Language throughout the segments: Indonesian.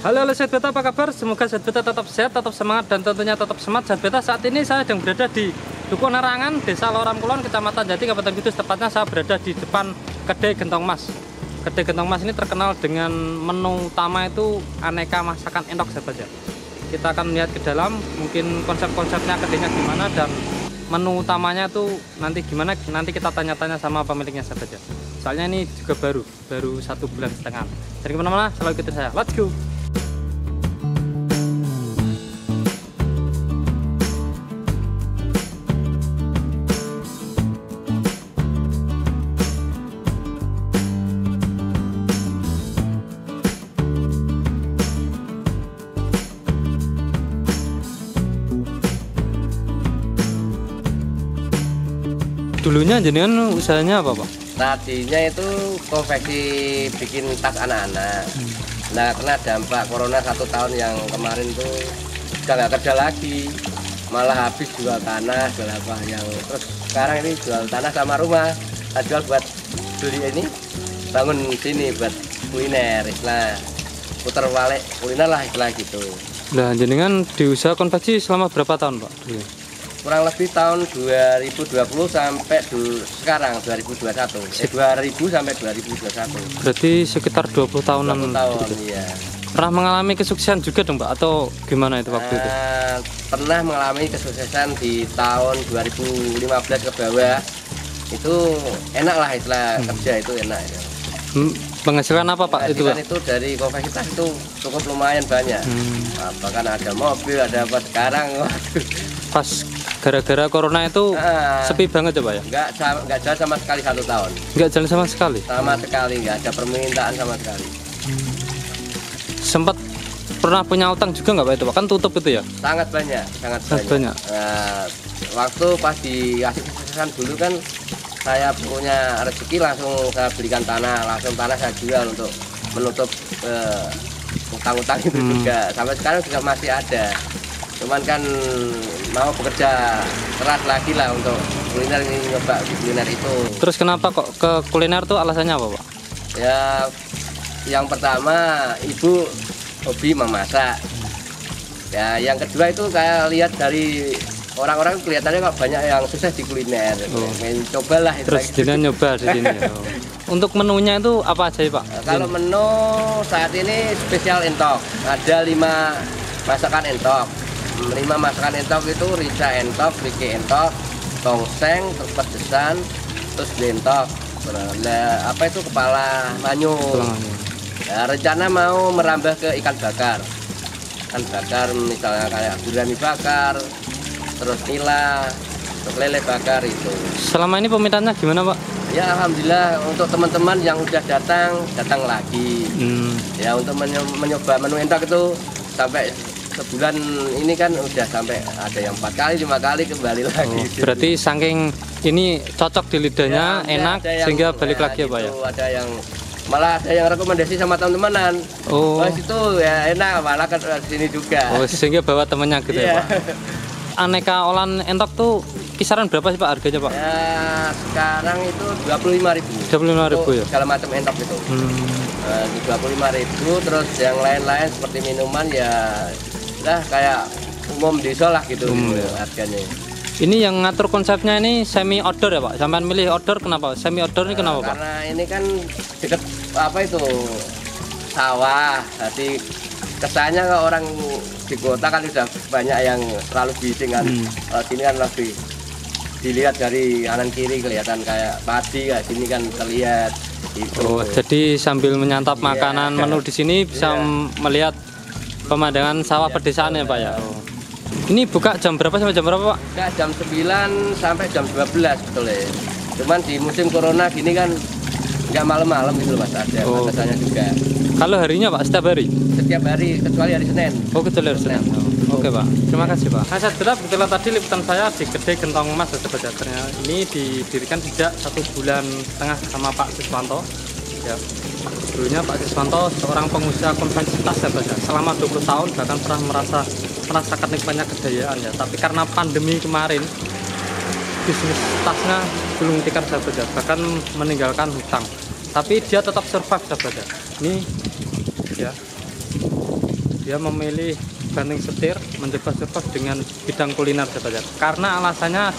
Halo, halo Sahabat Beta, apa kabar? Semoga Sahabat Beta tetap sehat, tetap semangat, dan tentunya tetap semangat Sahabat Beta. Saat ini saya sedang berada di Dukuh Narangan, Desa Loram Kulon, Kecamatan Jati, Kabupaten Kudus. Tepatnya saya berada di depan Kedai Gentong Mas. Kedai Gentong Mas ini terkenal dengan menu utama itu aneka masakan endok Sahabat. Kita akan melihat ke dalam, mungkin konsep-konsepnya kedainya gimana, dan menu utamanya itu nanti gimana, nanti kita tanya-tanya sama pemiliknya Sahabat ya. Soalnya ini juga baru, baru satu bulan setengah. Jadi ke mana-mana, selalu ikutin saya. Let's go! Dulunya jenengan usahanya apa, Pak? Tadinya itu konveksi bikin tas anak-anak. Nah, kena dampak corona satu tahun yang kemarin tuh udah nggak kerja lagi. Malah habis jual tanah, jual apa yang terus sekarang ini jual tanah sama rumah. Saya jual buat beli ini, bangun sini buat kuliner, istilah putar balik kuliner lah istilah gitu. Nah, jenengan di usaha konveksi selama berapa tahun, Pak? Dulu? Kurang lebih tahun 2020 sampai du- sekarang 2021. Eh 2000 sampai 2021. Berarti sekitar 20 tahunan. 20 tahun, gitu. iya. Pernah mengalami kesuksesan juga dong, Pak? Atau gimana itu waktu itu? Eh, pernah mengalami kesuksesan di tahun 2015 ke bawah itu enak lah istilah kerja itu enak ya. Hmm, penghasilan apa, Pak? Itu, Pak? itu dari konversitas itu cukup lumayan banyak Hmm, bahkan ada mobil ada apa sekarang waduh pas gara-gara corona itu Ah. sepi banget Pak ya? nggak sama- nggak jalan sama sekali satu tahun Nggak jalan sama sekali. sama sekali nggak ada permintaan sama sekali Sempat pernah punya utang juga nggak, Pak itu, Pak? Kan tutup itu ya? sangat banyak sangat Sangat banyak, banyak. Nah, waktu pas dikasih kesuksesan dulu kan saya punya rezeki langsung saya belikan tanah langsung tanah saya jual untuk menutup eh, utang-utang itu Hmm. juga sampai sekarang juga masih ada cuman kan mau bekerja keras lagi lah untuk kuliner ini nyoba kuliner itu Terus kenapa kok ke kuliner tuh alasannya apa, Pak? ya yang pertama ibu hobi memasak ya yang kedua itu kayak lihat dari orang-orang kelihatannya kok banyak yang sukses di kuliner Oh. Pengen cobalah itu Terus jenengan nyoba di sini. ya? Untuk menunya itu apa aja, Pak? Kalau menu saat ini spesial entok ada lima masakan entok lima masakan entok itu rica entok riki entok tongseng terus pedesan terus bentok Nah, apa itu kepala Tulangannya. Ya, rencana mau merambah ke ikan bakar. Ikan bakar misalnya kayak gurami bakar, terus nila, terus lele bakar itu. Selama ini peminatnya gimana, Pak? Ya alhamdulillah untuk teman-teman yang udah datang, datang lagi. Hmm, Ya untuk menyo- mencoba menu entok itu sampai sebulan ini kan udah sampai ada yang empat kali, lima kali kembali lagi. Oh, berarti saking ini cocok di lidahnya, Ya, enak yang- sehingga balik nah, lagi ya, Pak ya? gitu, Ada yang malah ada yang rekomendasi sama teman-temanan. Oh, Oh, situ ya enak malah ke sini juga. oh sehingga bawa temennya gitu ya, Iya. Pak? Aneka olahan entok tuh kisaran berapa sih, Pak, harganya, Pak? Ya, sekarang itu 25.000. 25.000 ya? Segala macam entok itu. Hmm, Eh, di 25.000 terus yang lain-lain seperti minuman ya lah kayak umum desa lah gitu, Umum, gitu ya. harganya. ini yang ngatur konsepnya ini semi outdoor ya, Pak? Sampai milih outdoor kenapa? Semi outdoor ini kenapa, Pak? Karena ini kan deket apa itu sawah. Jadi kesannya kalau orang di kota kan sudah banyak yang terlalu bising kan. Hmm. Kalau sini kan lebih dilihat dari kanan kiri kelihatan kayak padi kayak sini kan terlihat gitu. Oh, jadi sambil menyantap Iya. makanan menu di sini bisa Iya. melihat pemandangan sawah pedesaan ya, Pak ya? Ini buka jam berapa sampai jam berapa, Pak? Enggak, jam 9 sampai jam 12 betul ya. Cuman di musim corona gini kan nggak malam-malam gitu mas ada Oh. batasannya juga. Kalau harinya, Pak, setiap hari? Setiap hari kecuali hari Senin. Oh, kecuali hari Senin. Senin. Oke, Pak. Terima kasih, Pak. Nah, saya kira kebetulan tadi liputan saya di Gede Gentong Emas, ya, Sobat ya. Ternyata Ini didirikan sejak satu bulan setengah sama Pak Siswanto. Ya. Dulunya Pak Siswanto seorang pengusaha konvensi tas ya, Sobat ya. Selama 20 tahun bahkan pernah merasa merasakan nikmatnya kejayaan ya. Tapi karena pandemi kemarin bisnis tasnya belum tikar sahabat ya. Bahkan meninggalkan hutang. Tapi dia tetap survive sahabat ya. Ini ya dia memilih banting setir mencoba survive dengan bidang kuliner sahabat karena alasannya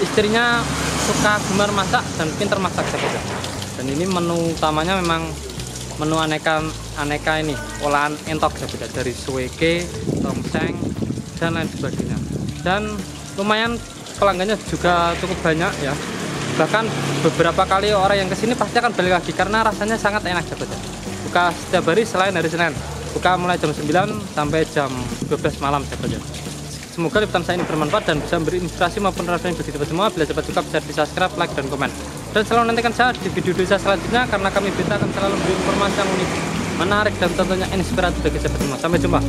istrinya suka gemar masak dan pintar masak sahabat dan ini menu utamanya memang menu aneka aneka ini olahan entok sahabat dari suweke, tongseng dan lain sebagainya. Dan lumayan pelanggannya juga cukup banyak ya. Bahkan beberapa kali orang yang ke sini pasti akan balik lagi karena rasanya sangat enak sahabat buka setiap hari selain hari Senin. Buka mulai jam 9 sampai jam 12 malam sahabat semoga liputan saya ini bermanfaat dan bisa memberi inspirasi maupun referensi bagi teman semua. Bila sahabat suka bisa di subscribe, like, dan komen dan selalu nantikan saya di video-video saya selanjutnya karena kami bisa akan selalu memberi informasi yang unik menarik dan tentunya inspiratif bagi sahabat semua. Sampai jumpa